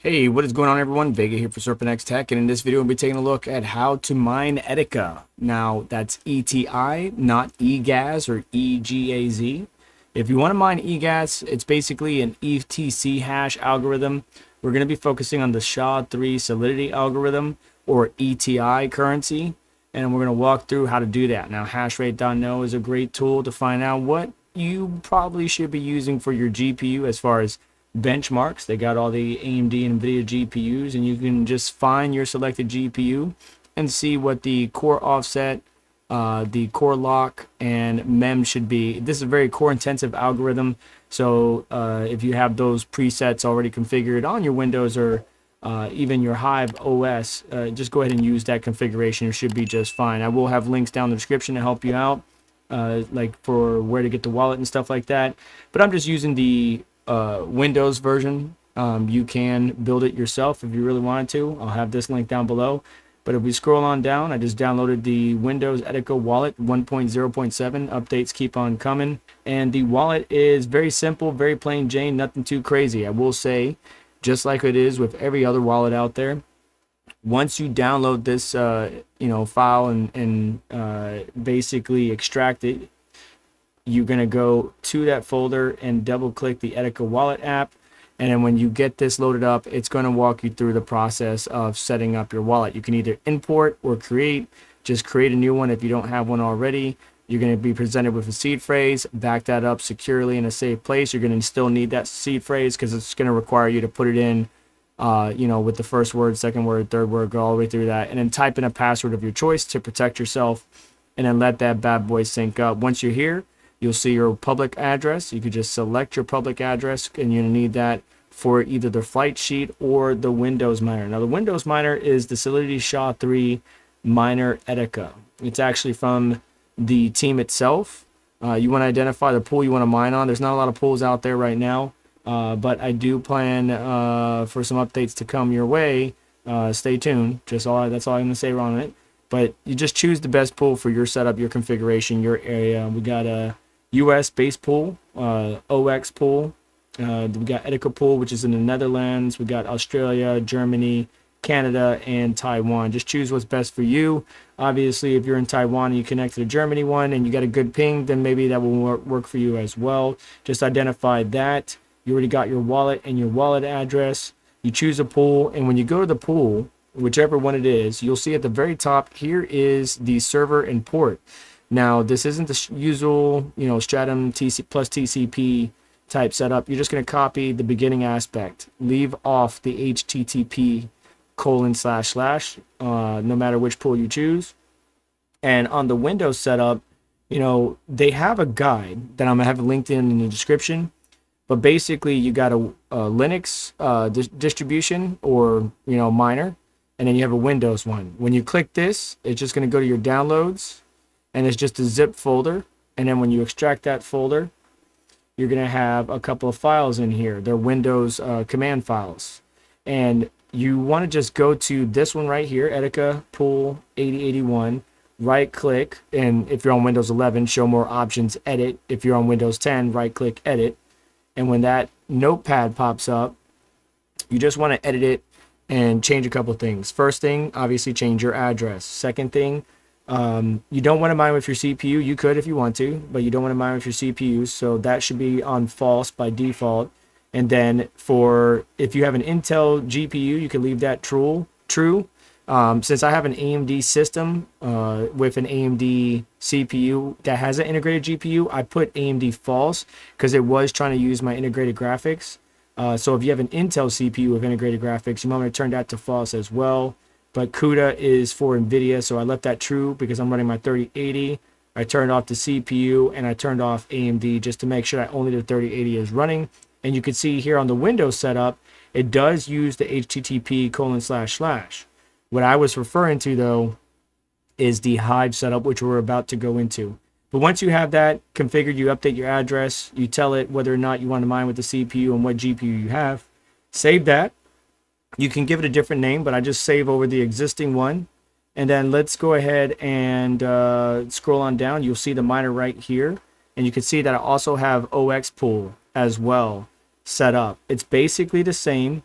Hey, what is going on everyone? Vega here for SerpentX Tech, and in this video we'll be taking a look at how to mine Etica. Now, that's ETI, not EGAZ or EGAZ. If you want to mine EGAZ, it's basically an Etchash algorithm. We're going to be focusing on the SHA-3 Solidity algorithm, or ETI currency, and we're going to walk through how to do that. Now, hashrate.no is a great tool to find out what you probably should be using for your GPU as far as benchmarks. They got all the AMD and NVIDIA GPUs, and you can just find your selected GPU and see what the core offset, uh, the core lock, and MEM should be. This is a very core intensive algorithm. So uh, if you have those presets already configured on your Windows or uh, even your Hive OS, uh, just go ahead and use that configuration. It should be just fine. I will have links down in the description to help you out. Uh, like for where to get the wallet and stuff like that. But I'm just using the uh, Windows version. Um, you can build it yourself if you really wanted to. I'll have this link down below. But if we scroll on down, I just downloaded the Windows Etica wallet 1.0.7. Updates keep on coming. And the wallet is very simple, very plain Jane, nothing too crazy. I will say, just like it is with every other wallet out there, once you download this uh, you know file and, and uh, basically extract it you're going to go to that folder and double click the Etica wallet app. And then when you get this loaded up, it's going to walk you through the process of setting up your wallet. You can either import or create. Just create a new one if you don't have one already. You're going to be presented with a seed phrase, back that up securely in a safe place. You're going to still need that seed phrase because it's going to require you to put it in, uh, you know, with the first word, second word, third word, go all the way through that. And then type in a password of your choice to protect yourself and then let that bad boy sync up. Once you're here, You'll see your public address. You could just select your public address and you need that for either the flight sheet or the Windows miner. Now the Windows miner is the Solidity SHA-3 Miner Etica. It's actually from the team itself. Uh, you want to identify the pool you want to mine on. There's not a lot of pools out there right now, uh, but I do plan uh, for some updates to come your way. Uh, stay tuned. Just all that's all I'm gonna say on it. But you just choose the best pool for your setup, your configuration, your area. We got a US base pool, uh, OX pool. Uh, we got Etica pool, which is in the Netherlands. We got Australia, Germany, Canada, and Taiwan. Just choose what's best for you. Obviously, if you're in Taiwan and you connect to the Germany one and you got a good ping, then maybe that will work for you as well. Just identify that. You already got your wallet and your wallet address. You choose a pool, and when you go to the pool, whichever one it is, you'll see at the very top here is the server and port. Now, this isn't the usual, you know, Stratum TC plus TCP type setup. You're just going to copy the beginning aspect, leave off the HTTP colon slash slash, uh, no matter which pool you choose. And on the Windows setup, you know, they have a guide that I'm going to have linked in in the description. But basically, you got a, a Linux uh, di distribution or, you know, miner, and then you have a Windows one. When you click this, it's just going to go to your downloads and it's just a zip folder. And then when you extract that folder, you're going to have a couple of files in here. They're Windows uh, command files. And you want to just go to this one right here, Etica Pool 8081, right click, and if you're on Windows 11, show more options, edit. If you're on Windows 10, right click, edit. And when that notepad pops up, you just want to edit it and change a couple things. First thing, obviously change your address. Second thing, um, you don't want to mine with your CPU. You could if you want to, but you don't want to mine with your CPU. So that should be on false by default. And then for if you have an Intel GPU, you can leave that true. True. Um, since I have an AMD system uh, with an AMD CPU that has an integrated GPU, I put AMD false because it was trying to use my integrated graphics. Uh, so if you have an Intel CPU with integrated graphics, you might want to turn that to false as well but CUDA is for NVIDIA, so I left that true because I'm running my 3080. I turned off the CPU and I turned off AMD just to make sure that only the 3080 is running. And you can see here on the Windows setup, it does use the HTTP colon slash slash. What I was referring to though is the Hive setup, which we're about to go into. But once you have that configured, you update your address, you tell it whether or not you want to mine with the CPU and what GPU you have. Save that. You can give it a different name, but I just save over the existing one. And then let's go ahead and uh, scroll on down. You'll see the miner right here. And you can see that I also have OX pool as well set up. It's basically the same,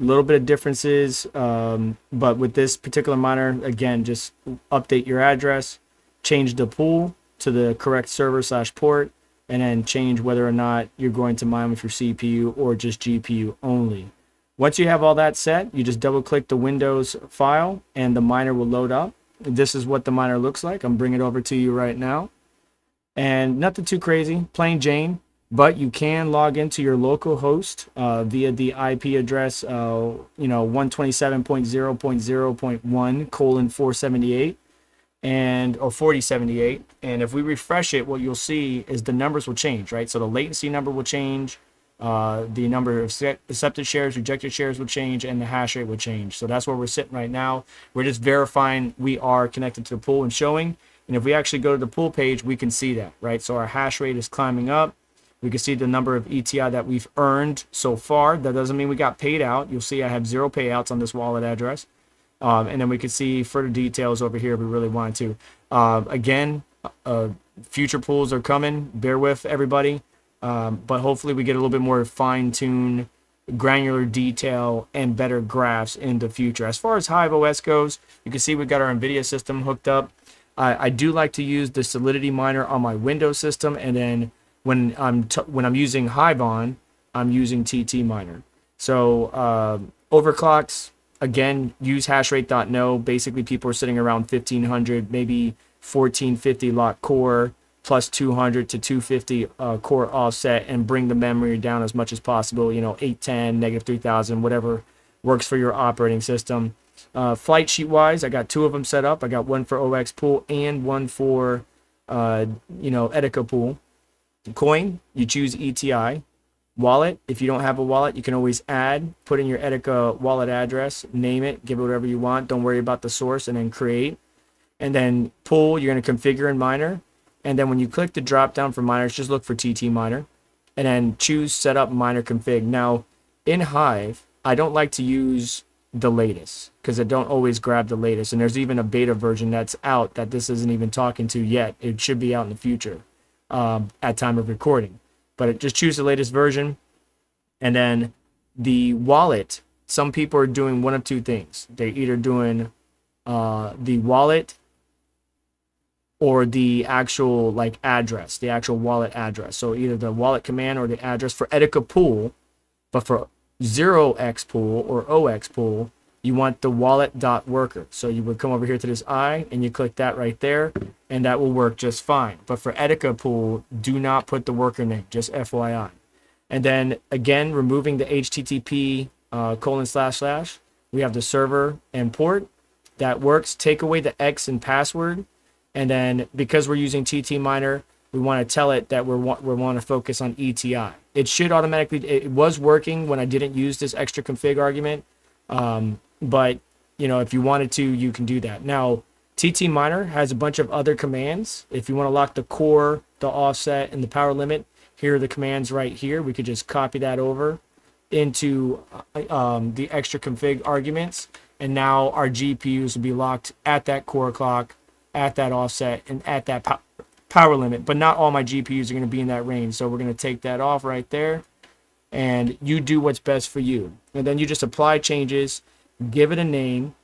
a little bit of differences. Um, but with this particular miner, again, just update your address, change the pool to the correct server slash port, and then change whether or not you're going to mine with your CPU or just GPU only. Once you have all that set, you just double click the Windows file and the miner will load up. This is what the miner looks like. I'm bringing it over to you right now. And nothing too crazy, plain Jane, but you can log into your local host uh, via the IP address, uh, you know, 127.0.0.1 colon 478 and or 4078 and if we refresh it what you'll see is the numbers will change right? So the latency number will change uh, the number of accepted shares rejected shares will change and the hash rate will change. So that's where we're sitting right now. We're just verifying we are connected to the pool and showing. And if we actually go to the pool page we can see that right? So our hash rate is climbing up we can see the number of ETI that we've earned so far. That doesn't mean we got paid out. You'll see I have zero payouts on this wallet address. Um, and then we can see further details over here if we really wanted to. Uh, again, uh, future pools are coming. Bear with everybody. Um, but hopefully we get a little bit more fine-tuned, granular detail and better graphs in the future. As far as Hive OS goes, you can see we've got our NVIDIA system hooked up. I, I do like to use the Solidity miner on my Windows system, and then when I'm when I'm using Hiveon, I'm using TT miner. So uh, overclocks, again, use hashrate.no. Basically, people are sitting around 1500, maybe 1450 lock core plus 200 to 250 uh, core offset and bring the memory down as much as possible. You know, 810, negative 3000, whatever works for your operating system. Uh, flight sheet wise, I got two of them set up. I got one for OX pool and one for, uh, you know, Etica pool. Coin, you choose ETI. Wallet, if you don't have a wallet, you can always add, put in your Etica wallet address, name it, give it whatever you want. Don't worry about the source and then create. And then pool, you're going to configure in miner. And then when you click the drop down for miners, just look for TT miner and then choose setup miner config. Now in Hive, I don't like to use the latest because I don't always grab the latest. And there's even a beta version that's out that this isn't even talking to yet. It should be out in the future um, at time of recording but just choose the latest version. And then the wallet, some people are doing one of two things. They're either doing uh, the wallet or the actual like address, the actual wallet address. So either the wallet command or the address for Etica pool, but for 0x pool or OX pool, you want the wallet.worker. So you would come over here to this I and you click that right there and that will work just fine. But for Etica pool, do not put the worker name, just FYI. And then again, removing the HTTP uh, colon slash slash, we have the server and port that works. Take away the X and password. And then because we're using TT miner, we want to tell it that we're we want to focus on ETI. It should automatically, it was working when I didn't use this extra config argument. Um, but you know, if you wanted to, you can do that. Now, TT Miner has a bunch of other commands. If you want to lock the core, the offset, and the power limit, here are the commands right here. We could just copy that over into uh, um, the extra config arguments. And now our GPUs will be locked at that core clock, at that offset, and at that po power limit. But not all my GPUs are going to be in that range. So we're going to take that off right there. And you do what's best for you. And then you just apply changes give it a name,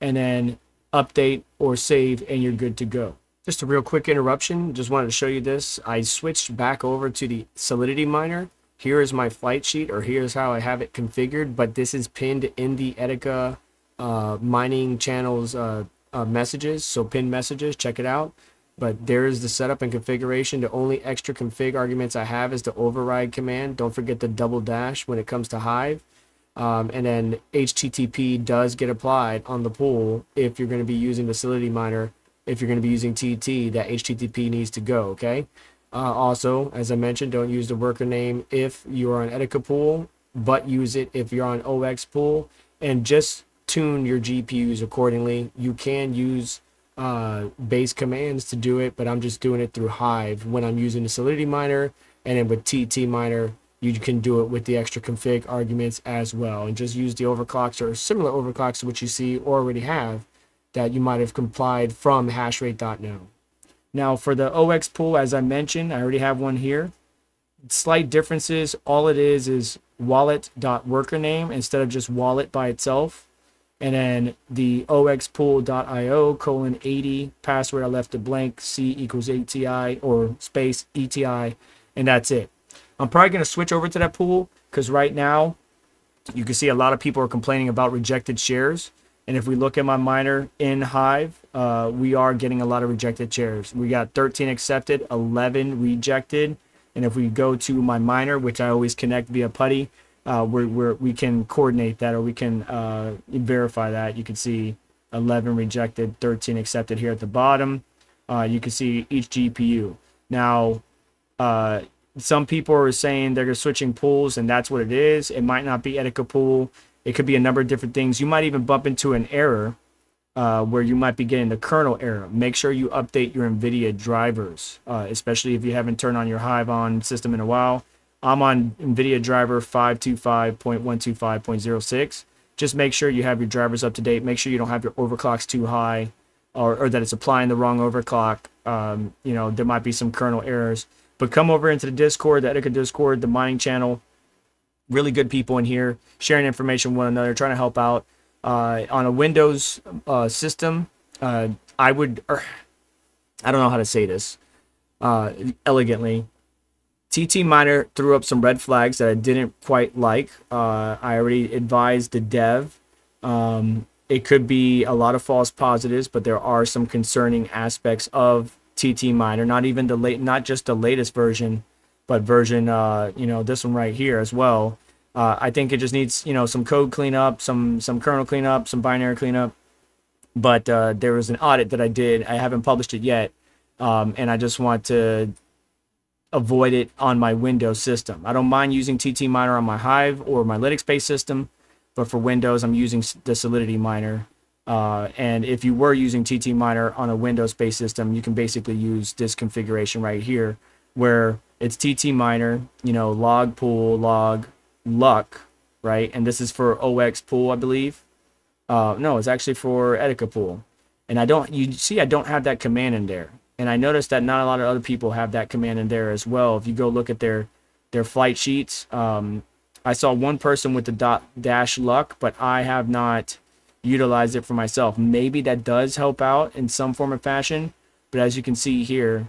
and then update or save, and you're good to go. Just a real quick interruption. Just wanted to show you this. I switched back over to the Solidity Miner. Here is my flight sheet, or here's how I have it configured, but this is pinned in the Etica uh, mining channels uh, uh, messages, so pinned messages, check it out. But there is the setup and configuration. The only extra config arguments I have is the override command. Don't forget the double dash when it comes to Hive. Um, and then HTTP does get applied on the pool if you're going to be using the Solidity miner. If you're going to be using TT, that HTTP needs to go, okay? Uh, also, as I mentioned, don't use the worker name if you're on Etica pool, but use it if you're on OX pool. And just tune your GPUs accordingly. You can use uh, base commands to do it, but I'm just doing it through Hive when I'm using the Solidity miner. And then with TT miner, you can do it with the extra config arguments as well and just use the overclocks or similar overclocks to what you see or already have that you might have complied from hashrate.no. Now for the OX pool, as I mentioned, I already have one here. Slight differences. All it is is wallet.worker name instead of just wallet by itself. And then the oxpool.io colon 80 password I left a blank C equals ATI or space ETI and that's it. I'm probably going to switch over to that pool because right now you can see a lot of people are complaining about rejected shares. And if we look at my miner in Hive, uh, we are getting a lot of rejected shares. We got 13 accepted, 11 rejected. And if we go to my miner, which I always connect via PuTTY, uh, where, where we can coordinate that or we can uh, verify that. You can see 11 rejected, 13 accepted here at the bottom. Uh, you can see each GPU. Now, uh, some people are saying they're switching pools and that's what it is. It might not be Etica pool. It could be a number of different things. You might even bump into an error uh, where you might be getting the kernel error. Make sure you update your NVIDIA drivers, uh, especially if you haven't turned on your Hiveon system in a while. I'm on NVIDIA driver 525.125.06. Just make sure you have your drivers up to date. Make sure you don't have your overclocks too high or, or that it's applying the wrong overclock. Um, you know, there might be some kernel errors. But come over into the Discord, the Etica Discord, the mining channel. Really good people in here sharing information with one another, trying to help out. Uh, on a Windows uh, system, uh, I would, er, I don't know how to say this uh, elegantly. TT Miner threw up some red flags that I didn't quite like. Uh, I already advised the dev. Um, it could be a lot of false positives, but there are some concerning aspects of TT Miner. Not even the late, not just the latest version, but version, uh, you know, this one right here as well. Uh, I think it just needs, you know, some code cleanup, some some kernel cleanup, some binary cleanup. But uh, there was an audit that I did. I haven't published it yet, um, and I just want to avoid it on my Windows system. I don't mind using TT Miner on my Hive or my Linux-based system, but for Windows, I'm using the Solidity Miner. Uh, and if you were using TT Miner on a Windows-based system, you can basically use this configuration right here, where it's TT Miner, you know, log pool, log luck, right? And this is for OX pool, I believe. Uh, no, it's actually for Etica pool. And I don't, you see, I don't have that command in there. And I noticed that not a lot of other people have that command in there as well. If you go look at their their flight sheets, um, I saw one person with the dot dash luck, but I have not utilized it for myself. Maybe that does help out in some form of fashion, but as you can see here,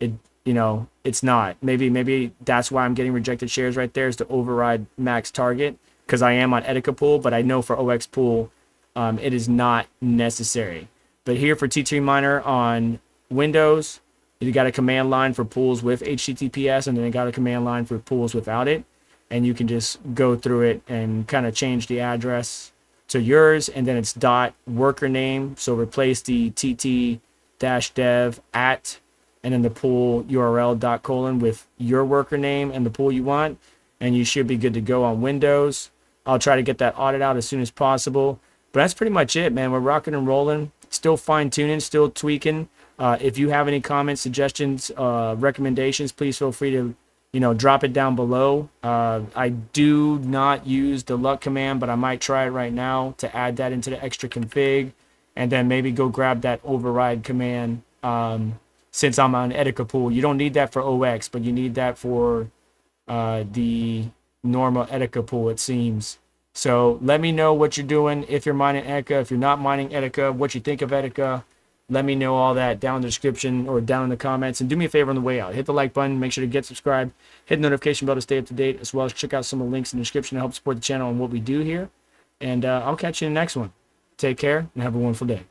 it you know it's not. Maybe maybe that's why I'm getting rejected shares right there is to override max target because I am on Etica pool, but I know for OX pool um, it is not necessary. But here for T3 Miner on Windows, you got a command line for pools with HTTPS, and then you got a command line for pools without it. And you can just go through it and kind of change the address to yours, and then it's dot worker name. So replace the TT dash dev at, and then the pool URL dot colon with your worker name and the pool you want, and you should be good to go on Windows. I'll try to get that audit out as soon as possible. But that's pretty much it, man. We're rocking and rolling, still fine tuning, still tweaking. Uh, if you have any comments, suggestions, uh, recommendations, please feel free to, you know, drop it down below. Uh, I do not use the luck command, but I might try it right now to add that into the extra config, and then maybe go grab that override command. Um, since I'm on Etica pool, you don't need that for OX, but you need that for uh, the normal Etica pool, it seems. So let me know what you're doing if you're mining Etica. If you're not mining Etica, what you think of Etica let me know all that down in the description or down in the comments. And do me a favor on the way out. Hit the like button. Make sure to get subscribed. Hit the notification bell to stay up to date, as well as check out some of the links in the description to help support the channel and what we do here. And uh, I'll catch you in the next one. Take care and have a wonderful day.